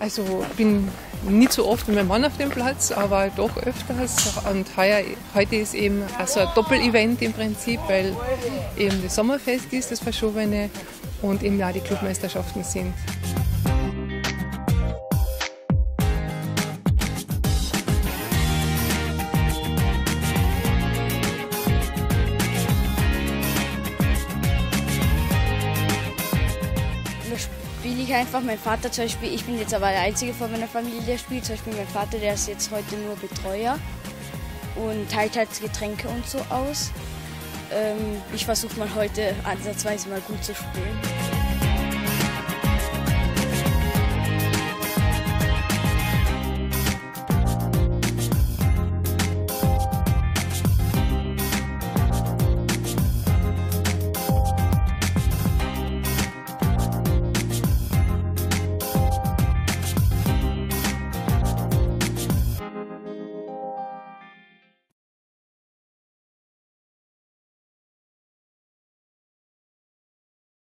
Also bin nicht so oft mit meinem Mann auf dem Platz, aber doch öfters. Und heuer, heute ist eben also ein Doppel-Event im Prinzip, weil eben das Sommerfest ist, das verschobene, und eben ja die Clubmeisterschaften sind. Spiele ich einfach. Mein Vater zum Beispiel, ich bin jetzt aber der Einzige von meiner Familie, der spielt. Zum Beispiel mein Vater, der ist jetzt heute nur Betreuer und teilt halt Getränke und so aus. Ähm, ich versuche mal heute ansatzweise mal gut zu spielen.